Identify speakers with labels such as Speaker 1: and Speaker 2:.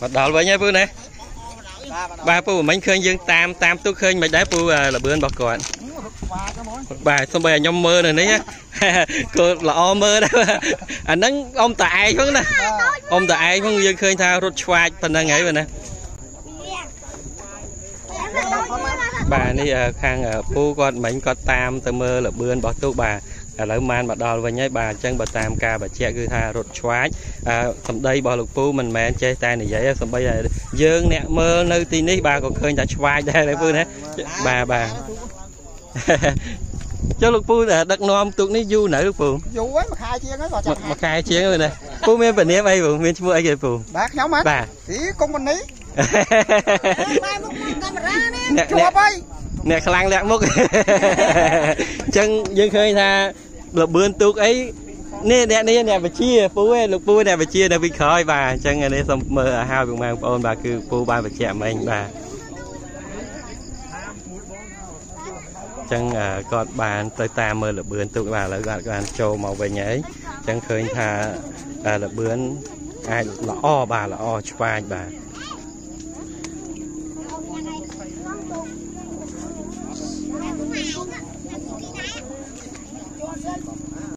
Speaker 1: មកដល់វិញហើយពូណាបាទពូមិញឃើញយើងតាមតាមទុកឃើញមិនដែរពូលបឿនរបស់គាត់
Speaker 2: ស្វាទៅហ្មង
Speaker 1: បាទសំបីឲ្យខ្ញុំមើលនៅនេះក៏ល្អមើលដែរអាហ្នឹងអ៊ំតាឯងហ្នឹងណាអ៊ំតាឯងហ្នឹងយើងឃើញថារត់ឆ្វាចប៉ុណ្ណឹងហើយបាទណា បាទនេះអឺខាងអឺពូគាត់មិញគាត់តាមទៅមើលលបឿនរបស់ទូកបាទឥឡូវបានមកដល់វិញហើយបាទអញ្ចឹងបើតាមការបញ្ជាក់គឺថារត់ឆ្វាចអឺសម្ដីរបស់លោកពូមិនមែនចេះតែនិយាយទេសម្បីតែយើងអ្នកមើលនៅទីនេះបាទក៏ឃើញថាឆ្វាចដែរទេពូណាបាទបាទចុះលោកពូតែដឹកនាំទូកនេះយូរនៅលោកពូ
Speaker 2: យូរហើយមួយខែជាងហើយក៏
Speaker 1: ម
Speaker 2: ចាប់
Speaker 1: មួយខែជាងហើយណា ពូមានពនាមអីពូមានឈ្មោះអីគេពូ
Speaker 2: បាទខ្ញុំហ៎
Speaker 1: បាទ
Speaker 2: អីកុំមុននេះ
Speaker 3: បែរមុខមកកាមេរ៉ានេះ
Speaker 1: អ្នក
Speaker 2: ជា
Speaker 1: អ្នក
Speaker 2: ប់ហើយ
Speaker 1: អ្នកខ្លាំងលាក់មុខអញ្ចឹងយើងឃើញថាលបឿនទូកអីនេះអ្នកនេះអ្នកបជាពូឯងលោកពូអ្នកបជានៅពីក្រោយបាទអញ្ចឹងនេះសូមមើលឲ្យហើយបងប្អូនបាទគឺពូបានបជាមិញបាទអញ្ចឹងអឺគាត់បានទៅតាមមើលលបឿនទូកបាទឥឡូវគាត់បានចូលមកវិញហើយអញ្ចឹងឃើញថាអឺលបឿនអាចល្អបាទល្អឆ្វាញបាទ